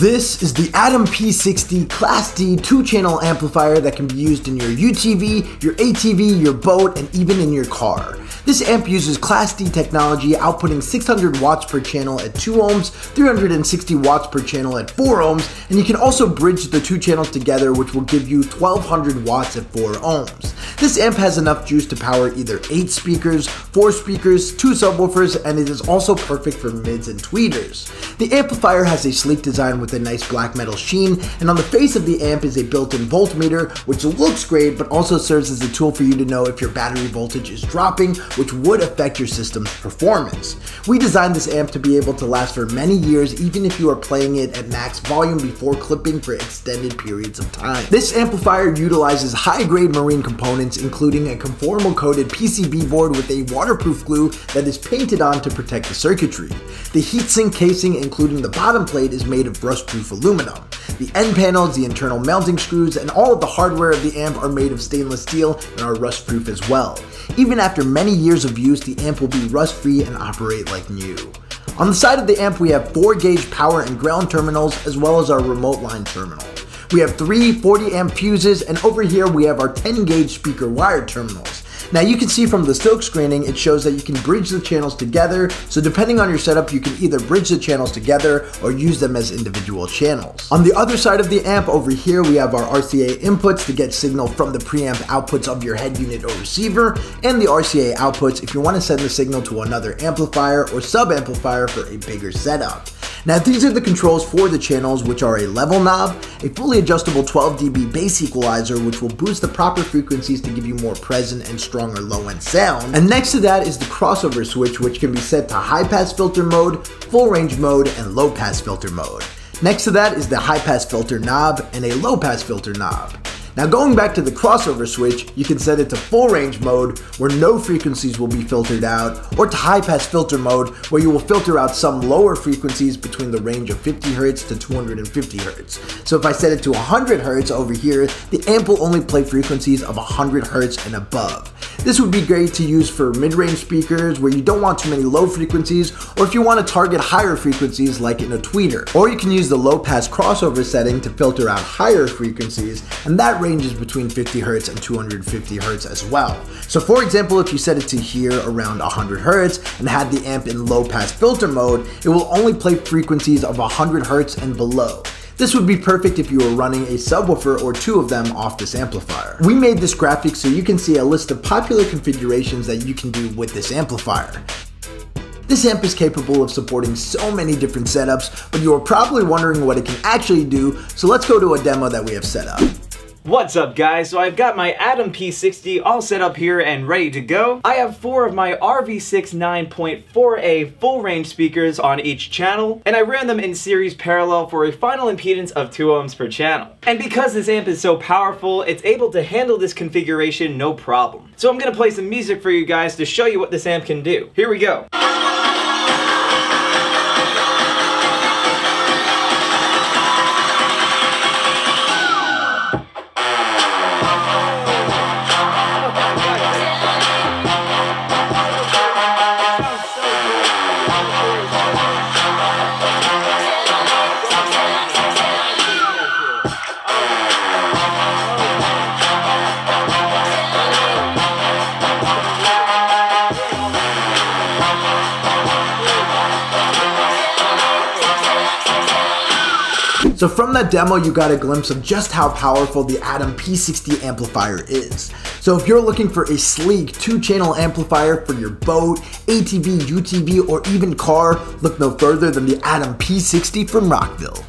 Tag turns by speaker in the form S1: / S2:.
S1: This is the Atom P60 Class D two-channel amplifier that can be used in your UTV, your ATV, your boat, and even in your car. This amp uses Class D technology, outputting 600 watts per channel at 2 ohms, 360 watts per channel at 4 ohms, and you can also bridge the two channels together which will give you 1200 watts at 4 ohms. This amp has enough juice to power either 8 speakers, 4 speakers, 2 subwoofers, and it is also perfect for mids and tweeters. The amplifier has a sleek design with a nice black metal sheen, and on the face of the amp is a built-in voltmeter, which looks great but also serves as a tool for you to know if your battery voltage is dropping, which would affect your system's performance. We designed this amp to be able to last for many years even if you are playing it at max volume before clipping for extended periods of time. This amplifier utilizes high-grade marine components including a conformal coated PCB board with a waterproof glue that is painted on to protect the circuitry. The heatsink casing including the bottom plate is made of rust-proof aluminum. The end panels, the internal mounting screws, and all of the hardware of the amp are made of stainless steel and are rust-proof as well. Even after many years of use, the amp will be rust-free and operate like new. On the side of the amp, we have 4 gauge power and ground terminals as well as our remote line terminal. We have three 40 amp fuses and over here we have our 10 gauge speaker wire terminals. Now you can see from the silk screening, it shows that you can bridge the channels together, so depending on your setup, you can either bridge the channels together or use them as individual channels. On the other side of the amp, over here, we have our RCA inputs to get signal from the preamp outputs of your head unit or receiver, and the RCA outputs if you want to send the signal to another amplifier or sub-amplifier for a bigger setup. Now these are the controls for the channels which are a level knob, a fully adjustable 12 dB bass equalizer which will boost the proper frequencies to give you more present and stronger low end sound, and next to that is the crossover switch which can be set to high pass filter mode, full range mode, and low pass filter mode. Next to that is the high pass filter knob and a low pass filter knob. Now going back to the crossover switch, you can set it to full range mode where no frequencies will be filtered out, or to high pass filter mode where you will filter out some lower frequencies between the range of 50 Hz to 250 Hz. So if I set it to 100 Hz over here, the amp will only play frequencies of 100 Hz and above. This would be great to use for mid-range speakers where you don't want too many low frequencies or if you want to target higher frequencies like in a tweeter. Or you can use the low pass crossover setting to filter out higher frequencies and that ranges between 50 Hz and 250 Hz as well. So for example, if you set it to here around 100 Hz and had the amp in low pass filter mode, it will only play frequencies of 100 Hz and below. This would be perfect if you were running a subwoofer or two of them off this amplifier. We made this graphic so you can see a list of popular configurations that you can do with this amplifier. This amp is capable of supporting so many different setups, but you are probably wondering what it can actually do, so let's go to a demo that we have set up.
S2: What's up guys? So I've got my Atom P60 all set up here and ready to go. I have four of my RV6 9.4A full range speakers on each channel and I ran them in series parallel for a final impedance of 2 ohms per channel. And because this amp is so powerful, it's able to handle this configuration no problem. So I'm gonna play some music for you guys to show you what this amp can do. Here we go.
S1: So from that demo, you got a glimpse of just how powerful the Atom P60 amplifier is. So if you're looking for a sleek two-channel amplifier for your boat, ATV, UTV, or even car, look no further than the Atom P60 from Rockville.